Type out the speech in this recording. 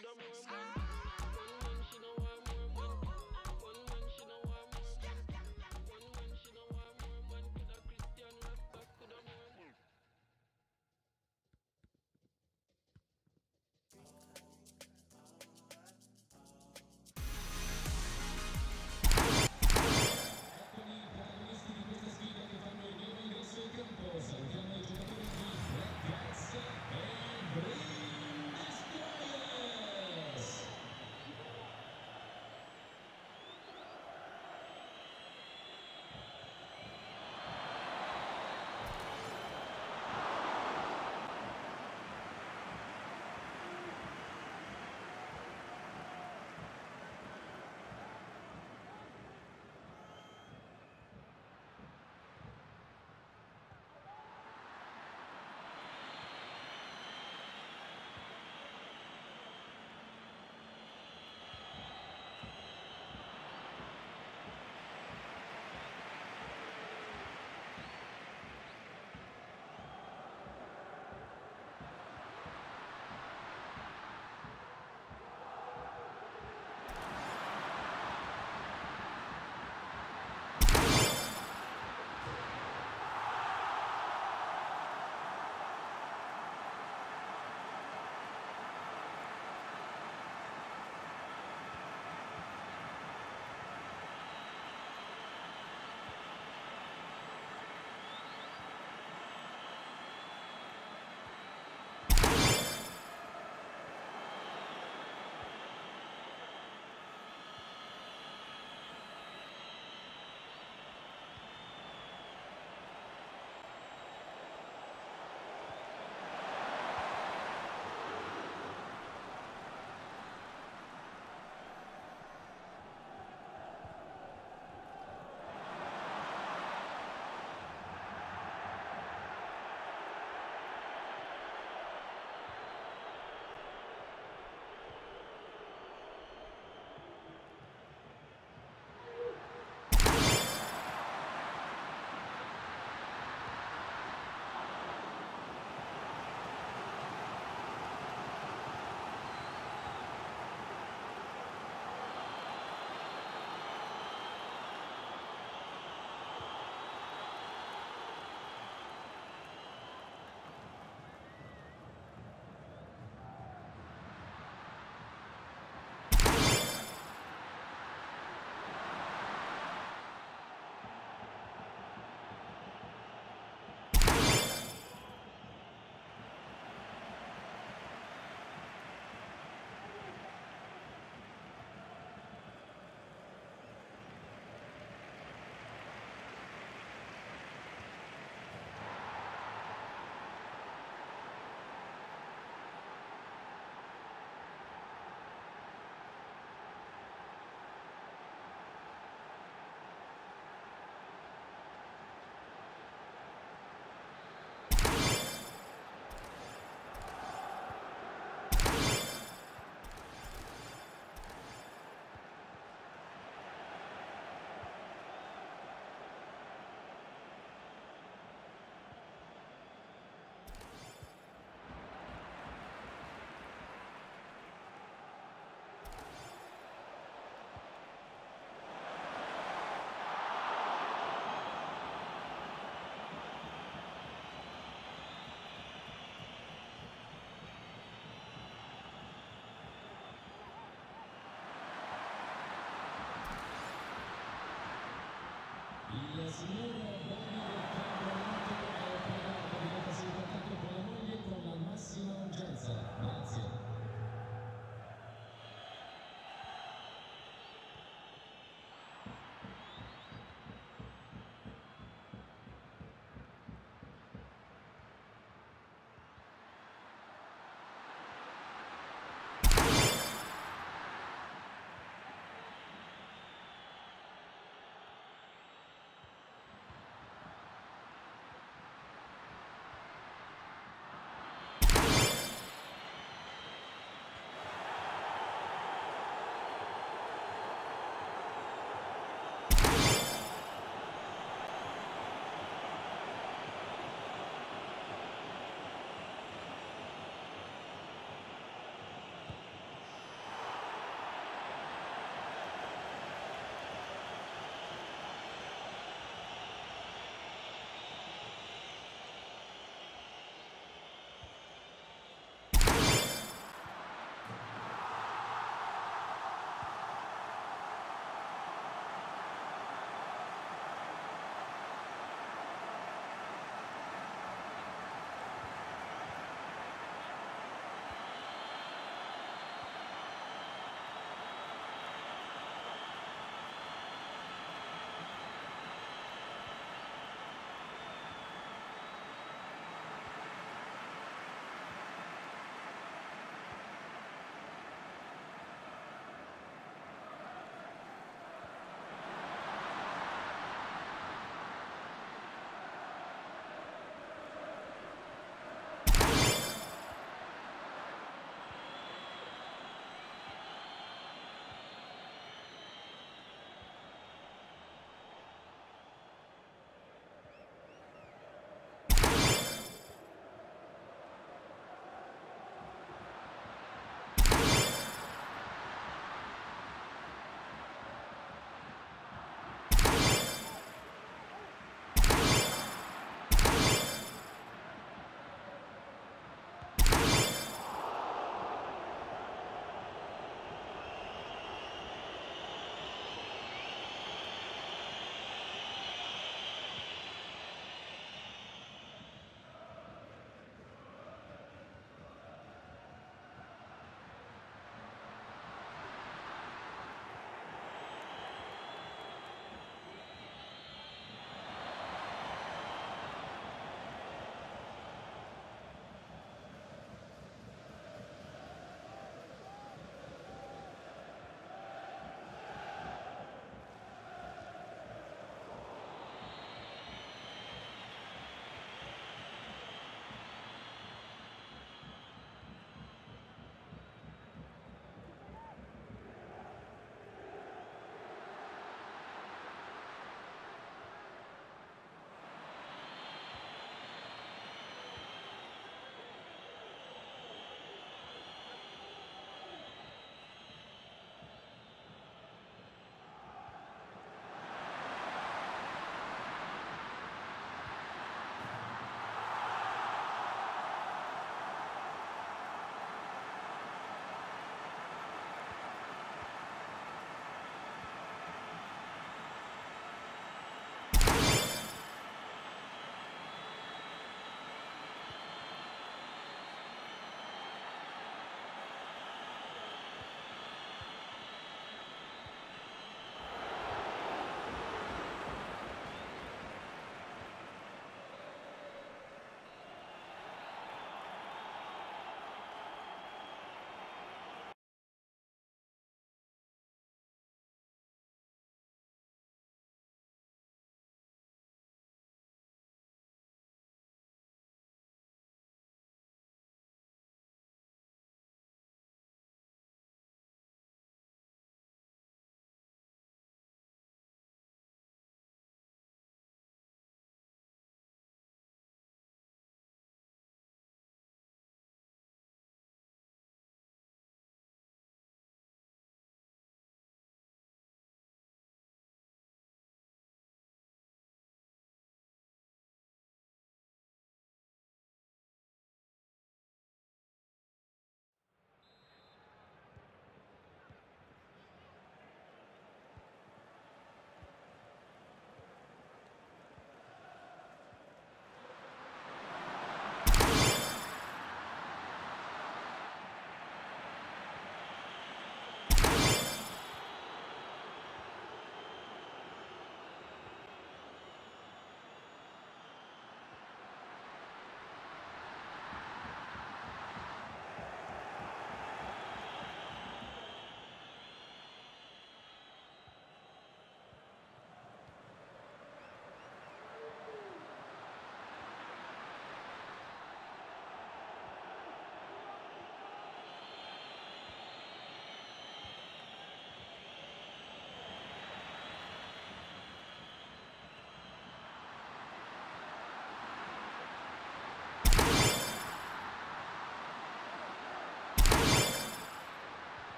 could have ruined